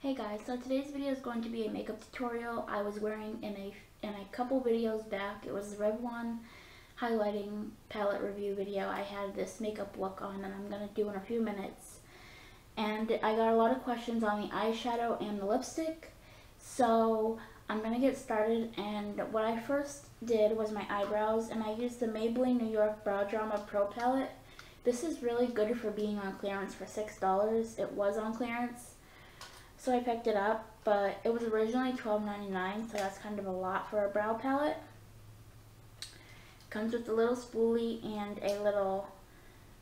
Hey guys, so today's video is going to be a makeup tutorial I was wearing in a in a couple videos back. It was the Revlon highlighting palette review video. I had this makeup look on and I'm going to do in a few minutes. And I got a lot of questions on the eyeshadow and the lipstick. So I'm going to get started and what I first did was my eyebrows and I used the Maybelline New York Brow Drama Pro Palette. This is really good for being on clearance for $6. It was on clearance so I picked it up, but it was originally $12.99, so that's kind of a lot for a brow palette. Comes with a little spoolie and a little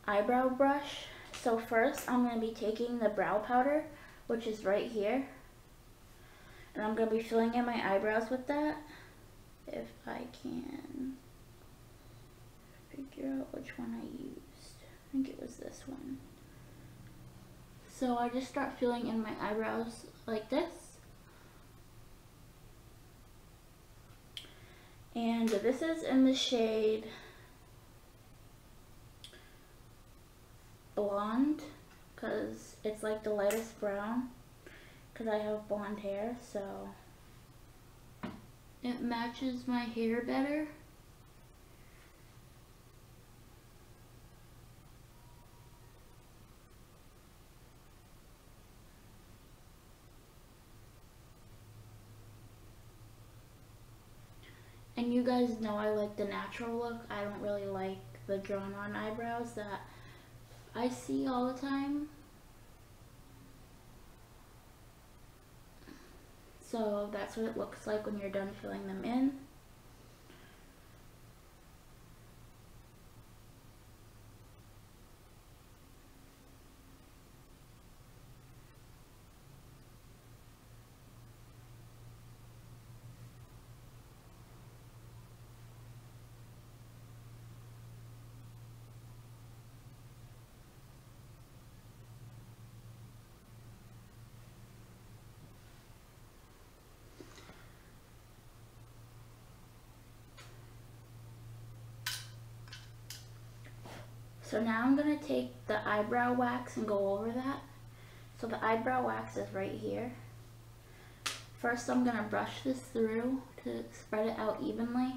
eyebrow brush. So first I'm going to be taking the brow powder, which is right here. And I'm going to be filling in my eyebrows with that. If I can figure out which one I used. I think it was this one. So I just start filling in my eyebrows like this. And this is in the shade blonde because it's like the lightest brown because I have blonde hair so it matches my hair better. Guys know I like the natural look. I don't really like the drawn on eyebrows that I see all the time. So that's what it looks like when you're done filling them in. So now I'm going to take the eyebrow wax and go over that. So the eyebrow wax is right here. First I'm going to brush this through to spread it out evenly.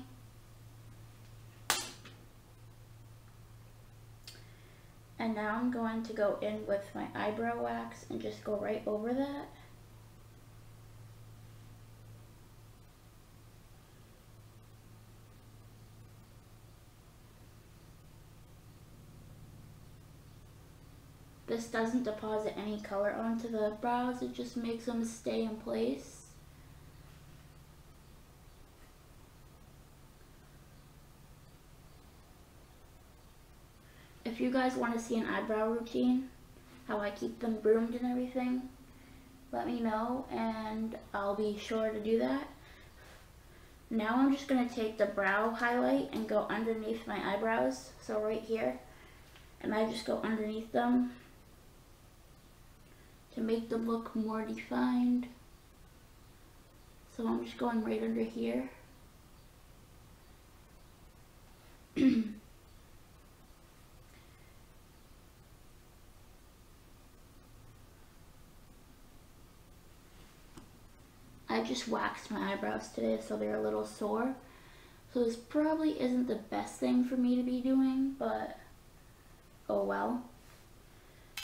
And now I'm going to go in with my eyebrow wax and just go right over that. This doesn't deposit any color onto the brows, it just makes them stay in place. If you guys want to see an eyebrow routine, how I keep them groomed and everything, let me know and I'll be sure to do that. Now I'm just going to take the brow highlight and go underneath my eyebrows, so right here, and I just go underneath them to make them look more defined. So I'm just going right under here. I just waxed my eyebrows today so they're a little sore. So this probably isn't the best thing for me to be doing, but oh well.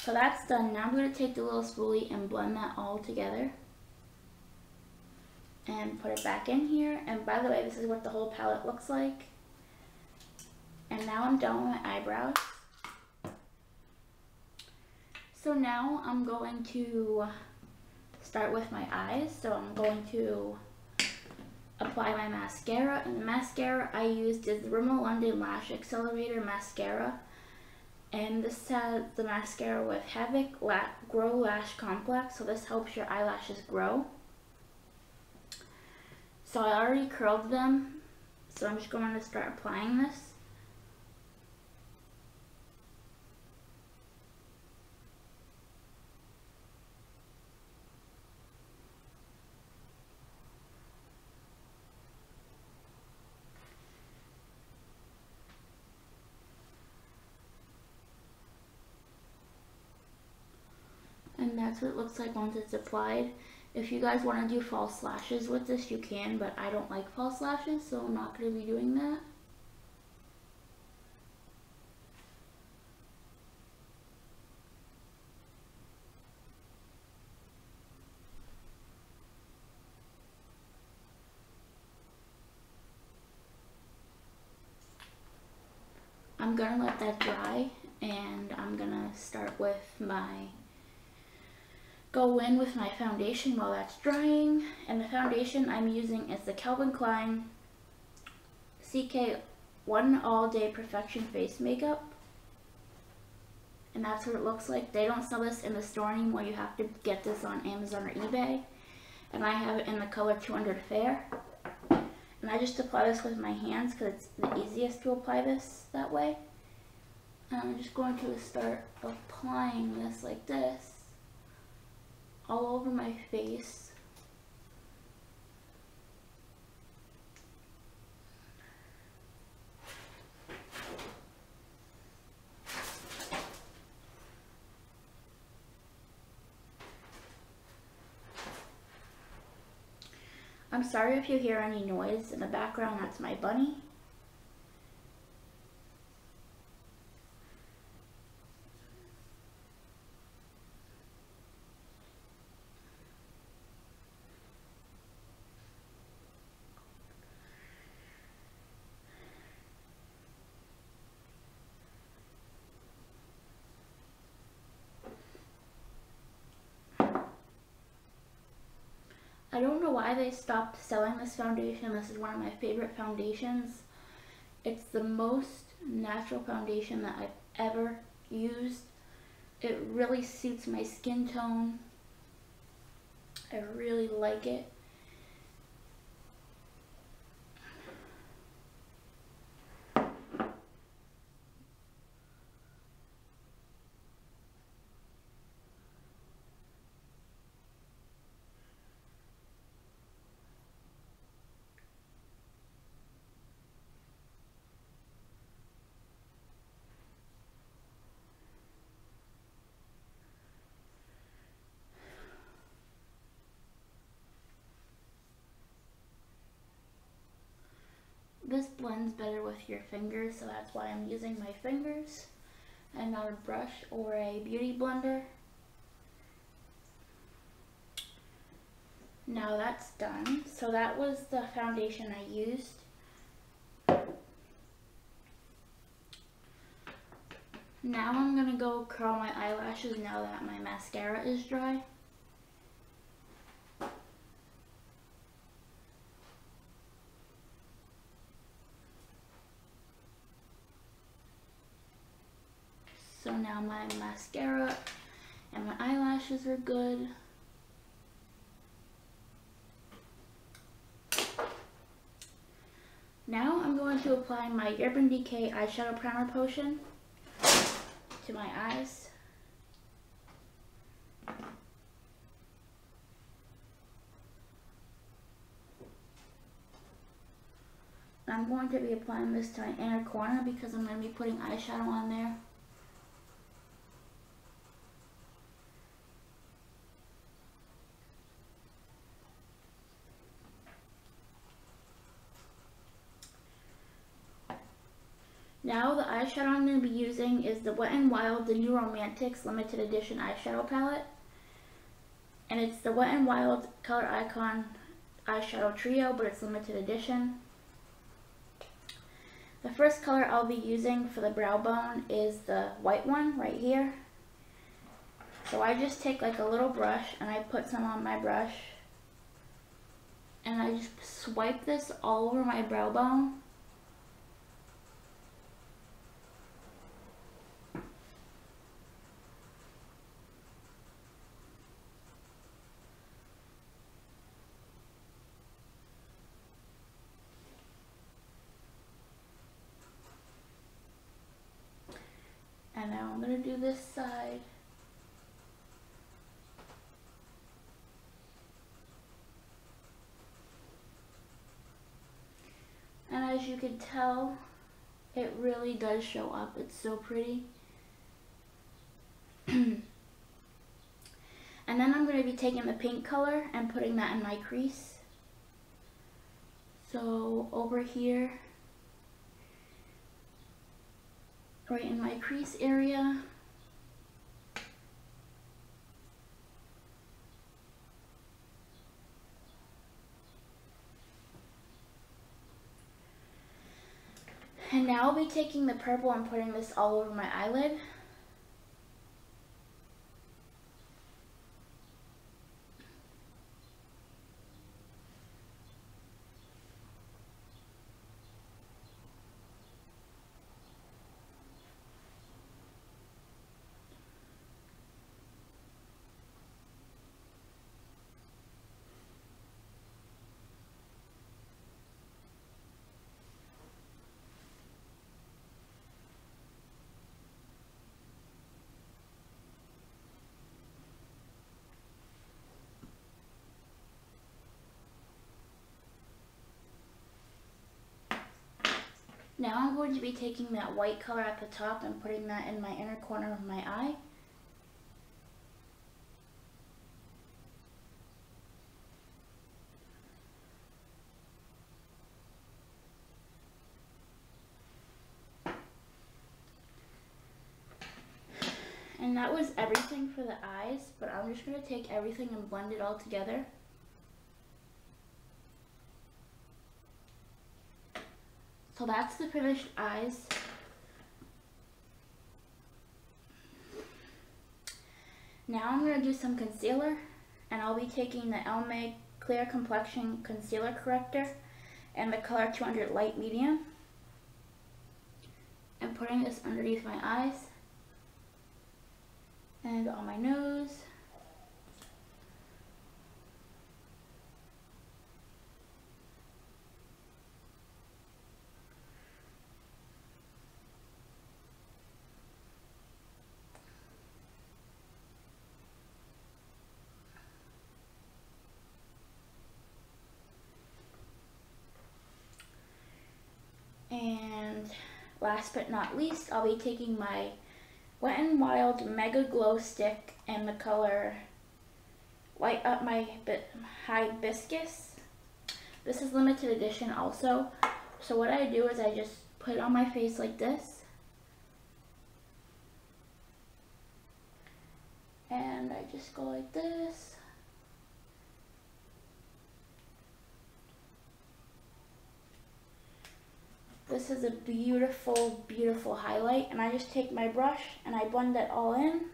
So that's done. Now I'm going to take the little spoolie and blend that all together. And put it back in here. And by the way, this is what the whole palette looks like. And now I'm done with my eyebrows. So now I'm going to start with my eyes. So I'm going to apply my mascara. And the mascara I used is the Rimmel London Lash Accelerator Mascara. And this has the mascara with Havoc La Grow Lash Complex. So this helps your eyelashes grow. So I already curled them. So I'm just going to start applying this. That's what it looks like once it's applied. If you guys want to do false lashes with this, you can, but I don't like false lashes, so I'm not going to be doing that. I'm gonna let that dry and I'm gonna start with my go in with my foundation while that's drying and the foundation I'm using is the Calvin Klein CK One All Day Perfection Face Makeup and that's what it looks like. They don't sell this in the store anymore. You have to get this on Amazon or eBay and I have it in the color 200 Fair. And I just apply this with my hands because it's the easiest to apply this that way. And I'm just going to start applying this like this all over my face. I'm sorry if you hear any noise in the background, that's my bunny. I don't know why they stopped selling this foundation. This is one of my favorite foundations. It's the most natural foundation that I've ever used. It really suits my skin tone. I really like it. This blends better with your fingers, so that's why I'm using my fingers and not a brush or a beauty blender. Now that's done. So that was the foundation I used. Now I'm going to go curl my eyelashes now that my mascara is dry. So now my mascara and my eyelashes are good. Now I'm going to apply my Urban Decay Eyeshadow Primer Potion to my eyes. I'm going to be applying this to my inner corner because I'm going to be putting eyeshadow on there. Now the eyeshadow I'm going to be using is the Wet n Wild The New Romantics Limited Edition Eyeshadow Palette. And it's the Wet n Wild Coloricon Eyeshadow Trio, but it's limited edition. The first color I'll be using for the brow bone is the white one right here. So I just take like a little brush and I put some on my brush. And I just swipe this all over my brow bone. And now I'm going to do this side. And as you can tell, it really does show up. It's so pretty. and then I'm going to be taking the pink color and putting that in my crease. So over here, right in my crease area, And now I'll be taking the purple and putting this all over my eyelid. Now I'm going to be taking that white color at the top and putting that in my inner corner of my eye. And that was everything for the eyes, but I'm just going to take everything and blend it all together. So that's the finished eyes. Now I'm going to do some concealer and I'll be taking the Almay Clear Complexion Concealer Corrector and the color 200 Light Medium and putting this underneath my eyes and on my nose And last but not least, I'll be taking my Wet n Wild Megaglo Stick in the color Light Up My High-Biscus. This is limited edition also. So what I do is I just put it on my face like this. And I just go like this. This is a beautiful, beautiful highlight. And I just take my brush and I blend it all in.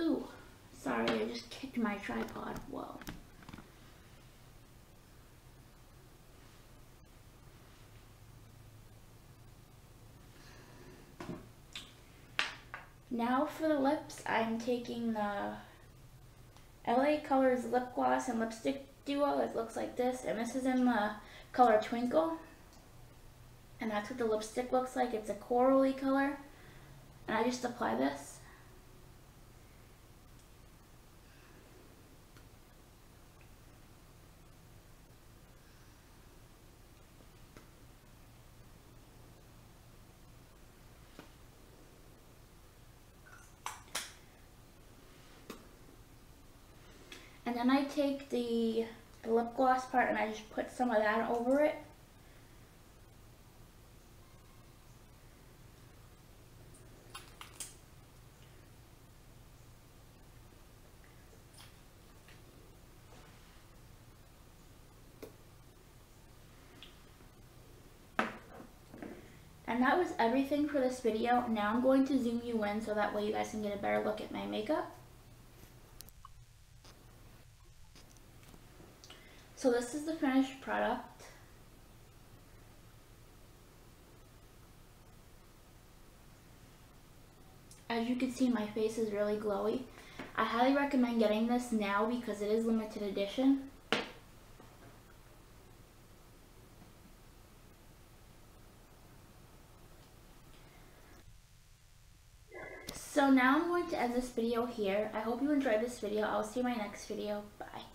Ooh, sorry, I just kicked my tripod. Whoa. Now for the lips, I'm taking the LA Colors Lip Gloss and Lipstick Duo. It looks like this, and this is in the color Twinkle. And that's what the lipstick looks like. It's a corally color. And I just apply this. And then I take the, the lip gloss part and I just put some of that over it. And that was everything for this video. Now I'm going to zoom you in so that way you guys can get a better look at my makeup. So this is the finished product. As you can see, my face is really glowy. I highly recommend getting this now because it is limited edition. So now I'm going to end this video here. I hope you enjoyed this video. I'll see you in my next video. Bye.